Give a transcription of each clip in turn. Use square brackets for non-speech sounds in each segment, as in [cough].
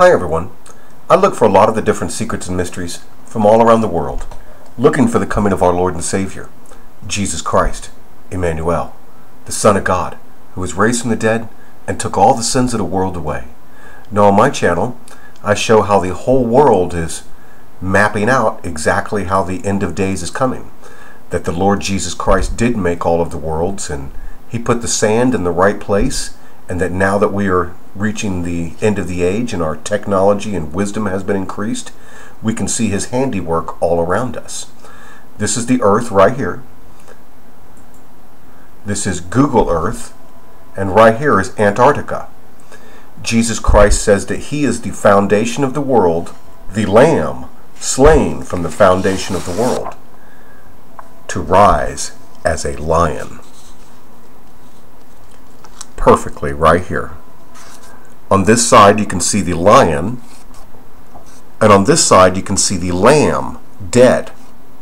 Hi everyone. I look for a lot of the different secrets and mysteries from all around the world, looking for the coming of our Lord and Savior, Jesus Christ, Emmanuel, the Son of God, who was raised from the dead and took all the sins of the world away. Now on my channel, I show how the whole world is mapping out exactly how the end of days is coming. That the Lord Jesus Christ did make all of the worlds and he put the sand in the right place and that now that we are reaching the end of the age and our technology and wisdom has been increased, we can see his handiwork all around us. This is the earth right here. This is Google Earth. And right here is Antarctica. Jesus Christ says that he is the foundation of the world, the lamb slain from the foundation of the world, to rise as a lion. Perfectly right here. On this side you can see the lion, and on this side you can see the lamb dead.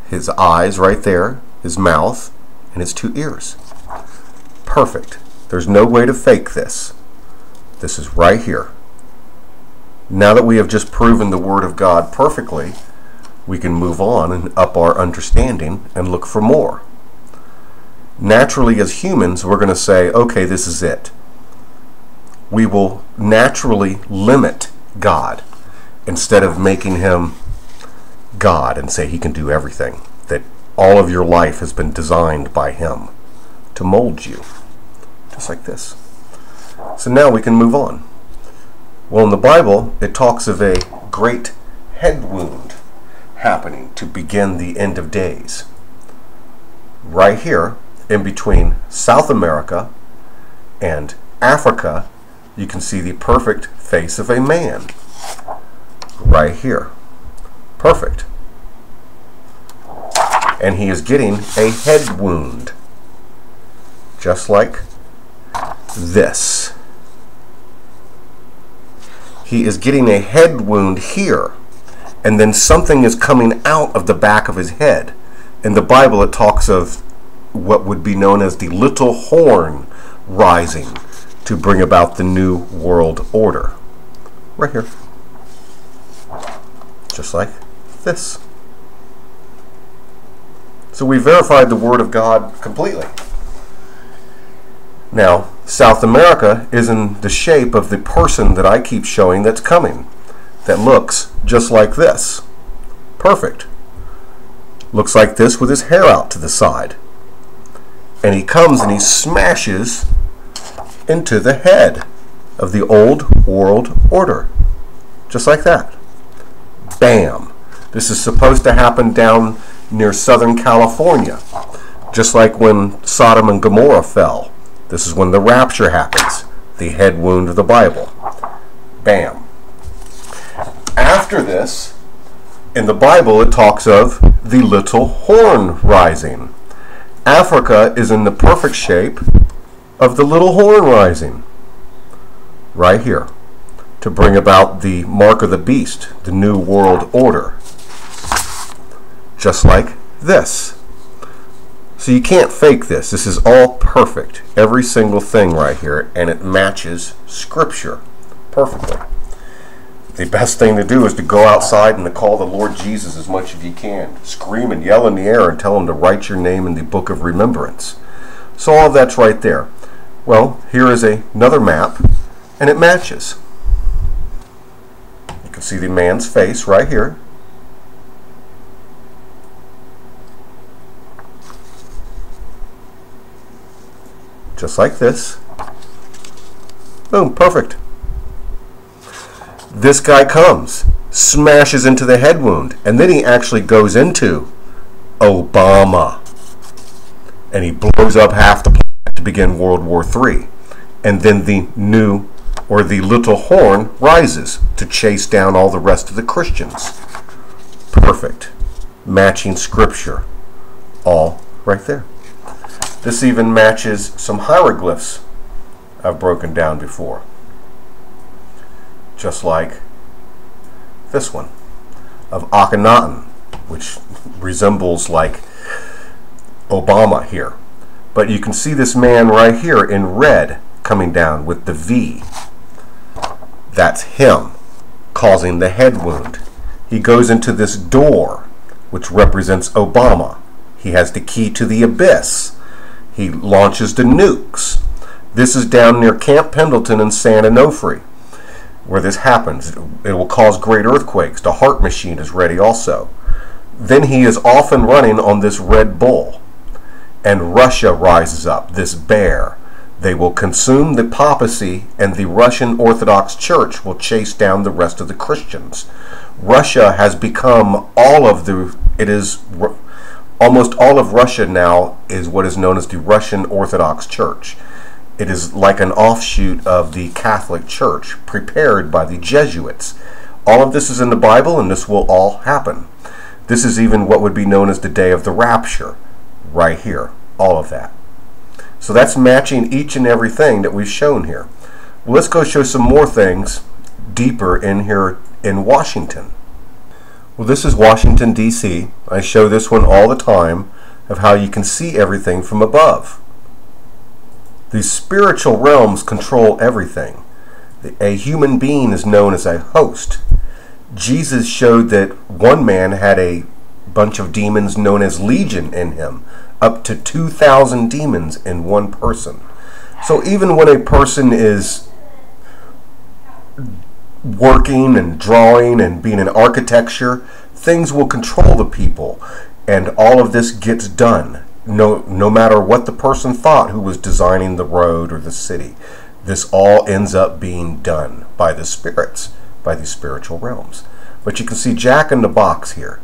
His eyes right there, his mouth, and his two ears. Perfect. There's no way to fake this. This is right here. Now that we have just proven the Word of God perfectly, we can move on and up our understanding and look for more. Naturally, as humans, we're going to say, okay, this is it. We will naturally limit God instead of making him God and say he can do everything. That all of your life has been designed by him to mold you. Just like this. So now we can move on. Well, in the Bible, it talks of a great head wound happening to begin the end of days. Right here, in between South America and Africa, you can see the perfect face of a man. Right here. Perfect. And he is getting a head wound. Just like this. He is getting a head wound here and then something is coming out of the back of his head. In the Bible, it talks of what would be known as the little horn rising to bring about the new world order. Right here. Just like this. So we verified the Word of God completely. Now, South America is in the shape of the person that I keep showing that's coming that looks just like this. Perfect. Looks like this with his hair out to the side. And he comes and he smashes into the head of the old world order. Just like that. Bam. This is supposed to happen down near Southern California. Just like when Sodom and Gomorrah fell. This is when the rapture happens. The head wound of the Bible. Bam after this, in the Bible, it talks of the little horn rising. Africa is in the perfect shape of the little horn rising. Right here. To bring about the mark of the beast, the new world order. Just like this. So you can't fake this. This is all perfect. Every single thing right here. And it matches Scripture perfectly the best thing to do is to go outside and to call the Lord Jesus as much as you can. Scream and yell in the air and tell him to write your name in the book of remembrance. So all of that's right there. Well, here is a, another map, and it matches. You can see the man's face right here. Just like this. Boom, perfect. This guy comes, smashes into the head wound, and then he actually goes into Obama. And he blows up half the planet to begin World War III. And then the new, or the little horn, rises to chase down all the rest of the Christians. Perfect. Matching scripture. All right there. This even matches some hieroglyphs I've broken down before just like this one of Akhenaten, which resembles like Obama here. But you can see this man right here in red coming down with the V. That's him, causing the head wound. He goes into this door, which represents Obama. He has the key to the abyss. He launches the nukes. This is down near Camp Pendleton and San Onofre where this happens. It will cause great earthquakes. The heart machine is ready also. Then he is off and running on this Red Bull. And Russia rises up, this bear. They will consume the papacy, and the Russian Orthodox Church will chase down the rest of the Christians. Russia has become all of the, it is almost all of Russia now is what is known as the Russian Orthodox Church. It is like an offshoot of the Catholic Church, prepared by the Jesuits. All of this is in the Bible, and this will all happen. This is even what would be known as the day of the rapture, right here. All of that. So that's matching each and everything that we've shown here. Well, let's go show some more things deeper in here in Washington. Well, this is Washington, D.C. I show this one all the time of how you can see everything from above. The spiritual realms control everything. A human being is known as a host. Jesus showed that one man had a bunch of demons known as legion in him, up to 2,000 demons in one person. So even when a person is working and drawing and being in architecture, things will control the people, and all of this gets done no no matter what the person thought who was designing the road or the city this all ends up being done by the spirits by the spiritual realms. But you can see jack in the box here.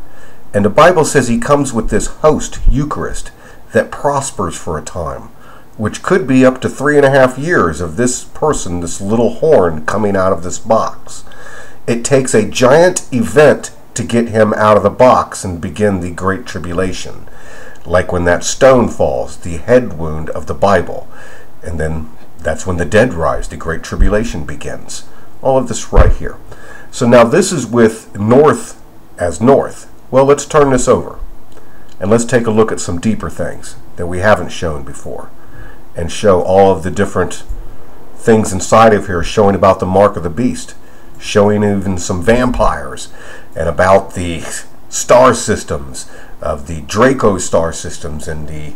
And the bible says he comes with this host eucharist that prospers for a time which could be up to three and a half years of this person this little horn coming out of this box. It takes a giant event to get him out of the box and begin the great tribulation like when that stone falls, the head wound of the Bible. And then that's when the dead rise, the Great Tribulation begins. All of this right here. So now this is with north as north. Well, let's turn this over. And let's take a look at some deeper things that we haven't shown before. And show all of the different things inside of here showing about the mark of the beast. Showing even some vampires and about the star systems of the Draco star systems and the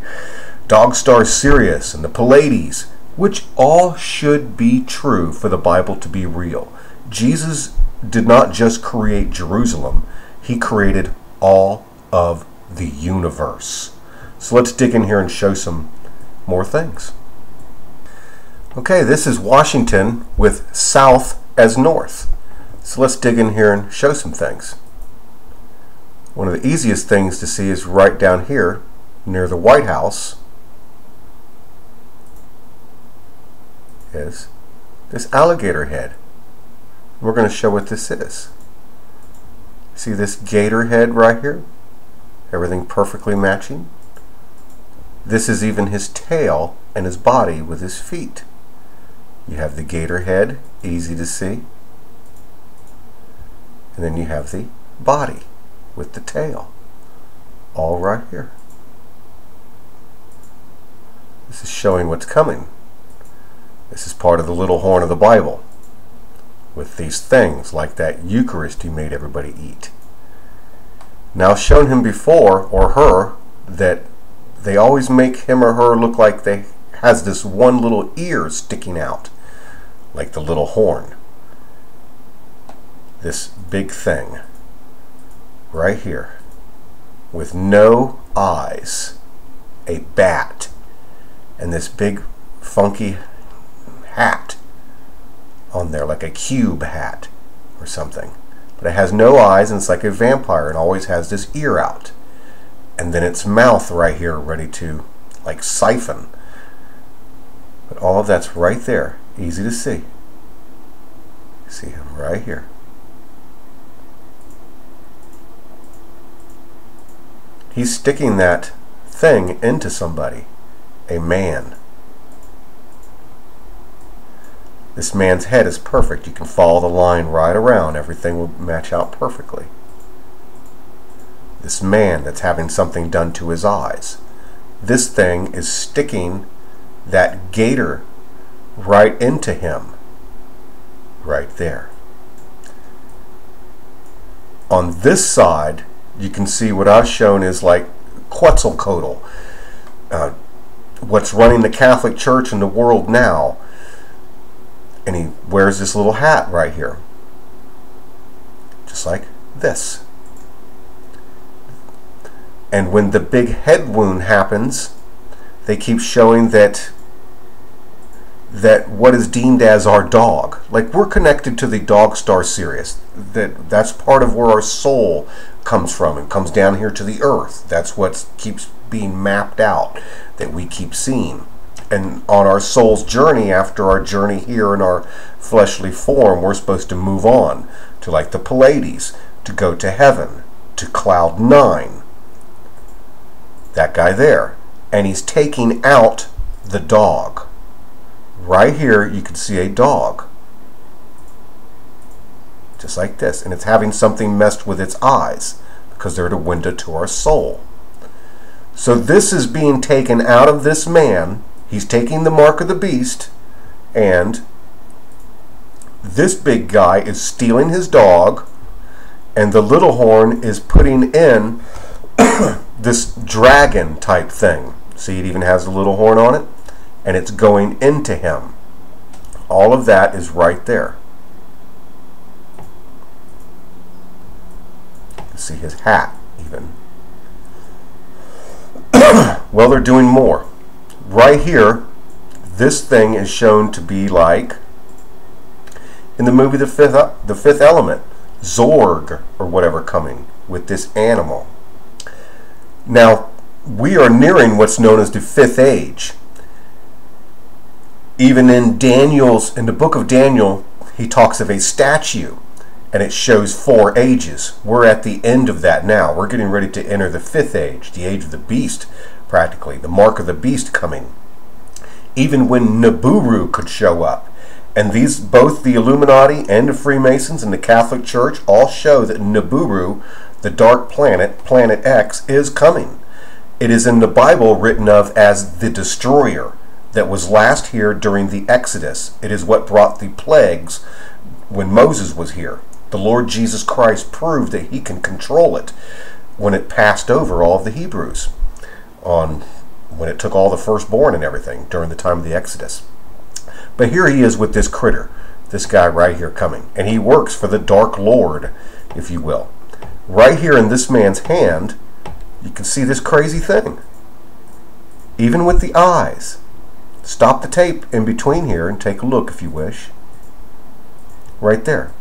Dog Star Sirius and the Pleiades, which all should be true for the Bible to be real. Jesus did not just create Jerusalem, he created all of the universe. So let's dig in here and show some more things. Okay, this is Washington with south as north. So let's dig in here and show some things. One of the easiest things to see is right down here near the White House is this alligator head. We're going to show what this is. See this gator head right here? Everything perfectly matching. This is even his tail and his body with his feet. You have the gator head, easy to see. And then you have the body with the tail. All right here. This is showing what's coming. This is part of the little horn of the Bible with these things like that Eucharist he made everybody eat. Now shown him before or her that they always make him or her look like they has this one little ear sticking out like the little horn. This big thing right here with no eyes, a bat, and this big funky hat on there, like a cube hat or something. But it has no eyes and it's like a vampire and always has this ear out. And then its mouth right here ready to like siphon. But all of that's right there, easy to see. See him right here. He's sticking that thing into somebody, a man. This man's head is perfect. You can follow the line right around. Everything will match out perfectly. This man that's having something done to his eyes. This thing is sticking that gator right into him. Right there. On this side, you can see what I've shown is like Quetzalcoatl, uh, what's running the Catholic Church in the world now. And he wears this little hat right here, just like this. And when the big head wound happens, they keep showing that that what is deemed as our dog, like we're connected to the Dog Star Sirius, that that's part of where our soul comes from and comes down here to the earth. That's what keeps being mapped out that we keep seeing. And on our soul's journey, after our journey here in our fleshly form, we're supposed to move on to like the Pleiades, to go to heaven, to cloud nine. That guy there. And he's taking out the dog. Right here, you can see a dog. Just like this. And it's having something messed with its eyes because they're the window to our soul. So this is being taken out of this man. He's taking the mark of the beast, and this big guy is stealing his dog, and the little horn is putting in [coughs] this dragon type thing. See, it even has a little horn on it, and it's going into him. All of that is right there. You See his hat, even. [clears throat] well, they're doing more. Right here, this thing is shown to be like in the movie The Fifth, uh, the Fifth Element, Zorg or whatever coming with this animal. Now, we are nearing what's known as the Fifth Age. Even in Daniel's, in the book of Daniel, he talks of a statue and it shows four ages. We're at the end of that now. We're getting ready to enter the fifth age, the age of the beast, practically, the mark of the beast coming. Even when Nibiru could show up. And these, both the Illuminati and the Freemasons and the Catholic Church, all show that Nibiru, the dark planet, Planet X, is coming. It is in the Bible written of as the destroyer that was last here during the Exodus. It is what brought the plagues when Moses was here the Lord Jesus Christ proved that he can control it when it passed over all of the Hebrews on when it took all the firstborn and everything during the time of the Exodus. But here he is with this critter, this guy right here coming, and he works for the Dark Lord, if you will. Right here in this man's hand, you can see this crazy thing. Even with the eyes. Stop the tape in between here and take a look if you wish. Right there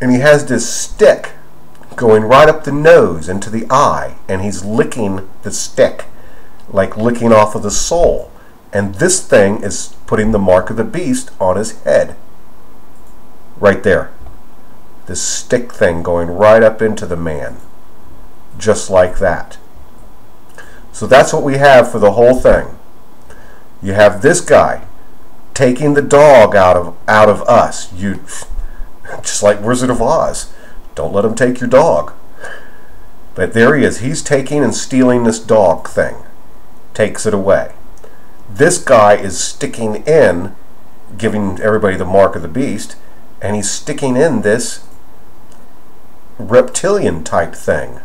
and he has this stick going right up the nose into the eye, and he's licking the stick, like licking off of the soul. And this thing is putting the mark of the beast on his head. Right there. This stick thing going right up into the man. Just like that. So that's what we have for the whole thing. You have this guy taking the dog out of out of us. You just like Wizard of Oz. Don't let him take your dog. But there he is. He's taking and stealing this dog thing. Takes it away. This guy is sticking in, giving everybody the mark of the beast, and he's sticking in this reptilian type thing.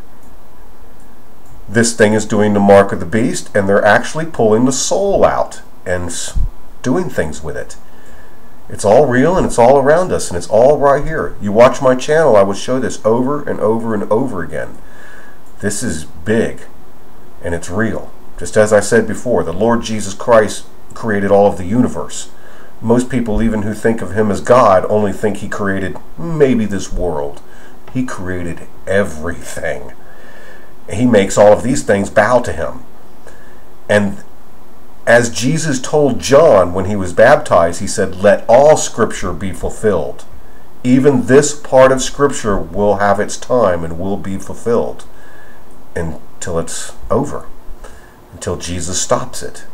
This thing is doing the mark of the beast, and they're actually pulling the soul out and doing things with it. It's all real and it's all around us and it's all right here. You watch my channel, I will show this over and over and over again. This is big and it's real. Just as I said before, the Lord Jesus Christ created all of the universe. Most people, even who think of him as God, only think he created maybe this world. He created everything. He makes all of these things bow to him. And as Jesus told John when he was baptized, he said, Let all scripture be fulfilled. Even this part of scripture will have its time and will be fulfilled until it's over, until Jesus stops it.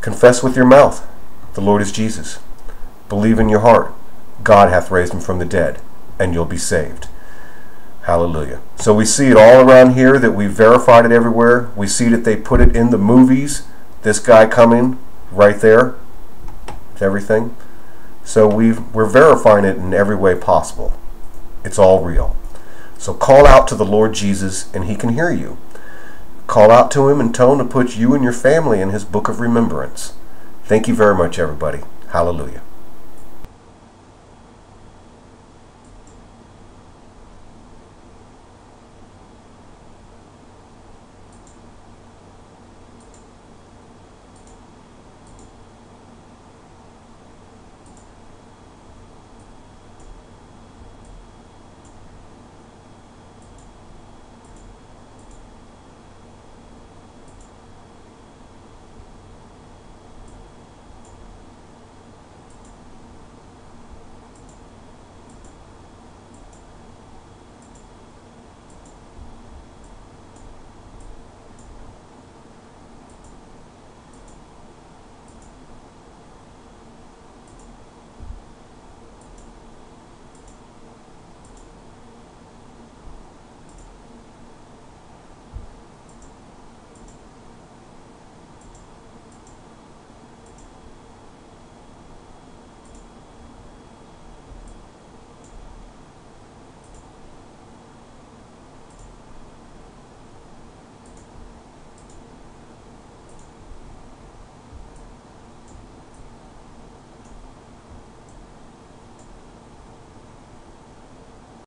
Confess with your mouth, the Lord is Jesus. Believe in your heart, God hath raised him from the dead, and you'll be saved. Hallelujah. So we see it all around here that we've verified it everywhere. We see that they put it in the movies this guy coming right there, everything. So we we're verifying it in every way possible. It's all real. So call out to the Lord Jesus and he can hear you. Call out to him and tell him to put you and your family in his book of remembrance. Thank you very much, everybody. Hallelujah.